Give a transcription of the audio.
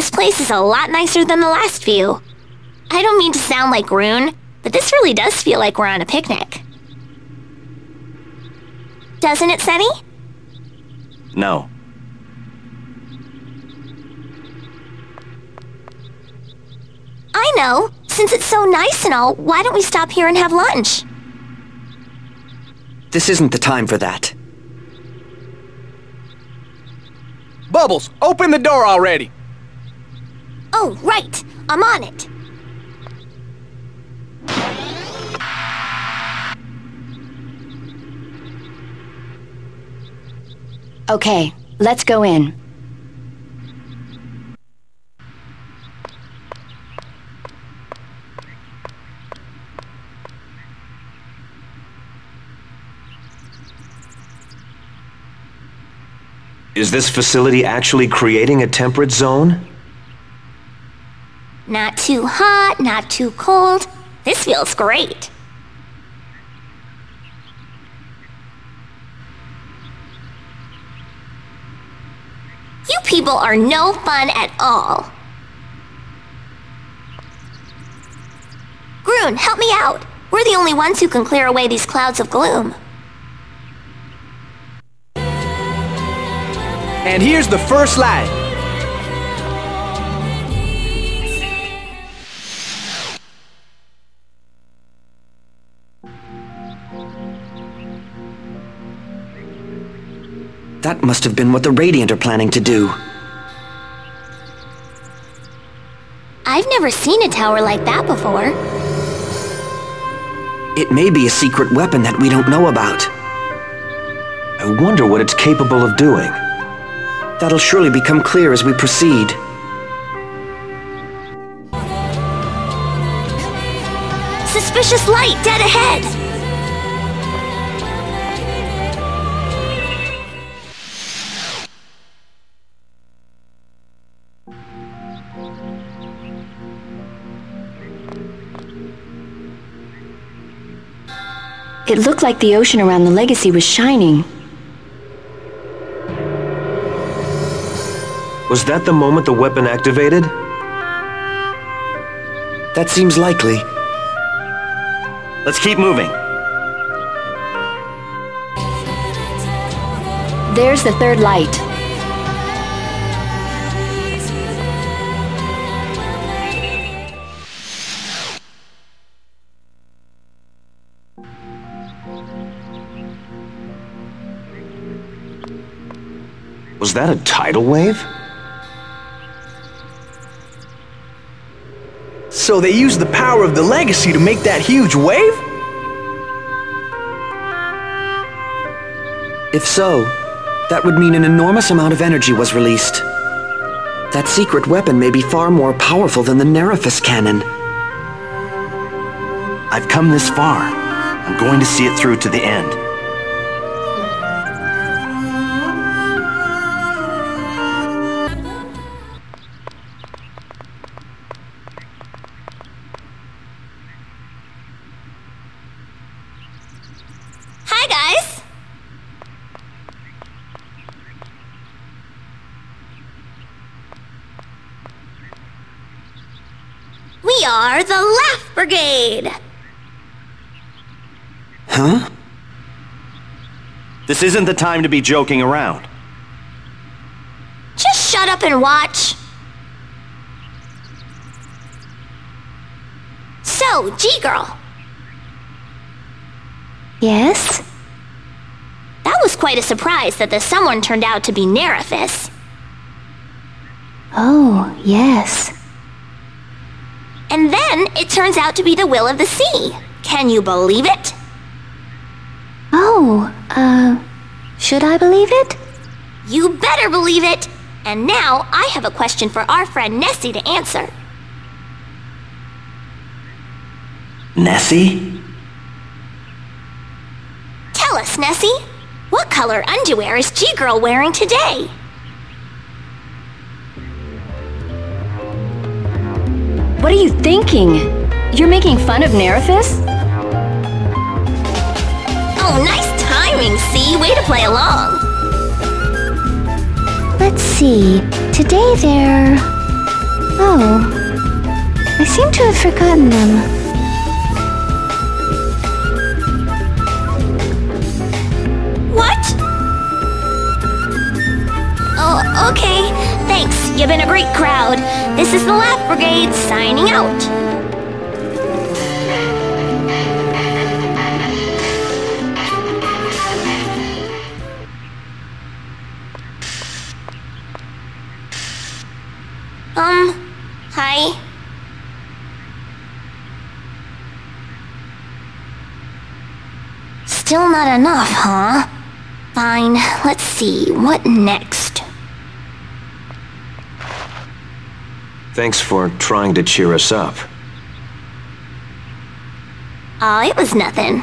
This place is a lot nicer than the last view. I don't mean to sound like Rune, but this really does feel like we're on a picnic. Doesn't it, Seni? No. I know. Since it's so nice and all, why don't we stop here and have lunch? This isn't the time for that. Bubbles, open the door already! Oh, right. I'm on it. Okay, let's go in. Is this facility actually creating a temperate zone? Not too hot, not too cold. This feels great. You people are no fun at all. Grune, help me out. We're the only ones who can clear away these clouds of gloom. And here's the first light. That must have been what the Radiant are planning to do. I've never seen a tower like that before. It may be a secret weapon that we don't know about. I wonder what it's capable of doing. That'll surely become clear as we proceed. Suspicious light dead ahead! It looked like the ocean around the Legacy was shining. Was that the moment the weapon activated? That seems likely. Let's keep moving. There's the third light. Was that a tidal wave? So they used the power of the Legacy to make that huge wave? If so, that would mean an enormous amount of energy was released. That secret weapon may be far more powerful than the Nerifes cannon. I've come this far. I'm going to see it through to the end. We are the Laugh Brigade! Huh? This isn't the time to be joking around. Just shut up and watch. So, G-Girl, Yes? that was quite a surprise that the someone turned out to be Nerifes. Oh, yes. And then it turns out to be the Will of the Sea. Can you believe it? Oh, uh, should I believe it? You better believe it! And now I have a question for our friend Nessie to answer. Nessie? Tell us, Nessie, what color underwear is G-Girl wearing today? What are you thinking? You're making fun of Nerifes? Oh, nice timing, C. Way to play along. Let's see. Today they're Oh. I seem to have forgotten them. You've been a great crowd. This is the Laugh Brigade signing out. Um, hi. Still not enough, huh? Fine, let's see, what next? Thanks for trying to cheer us up. Aw, it was nothing.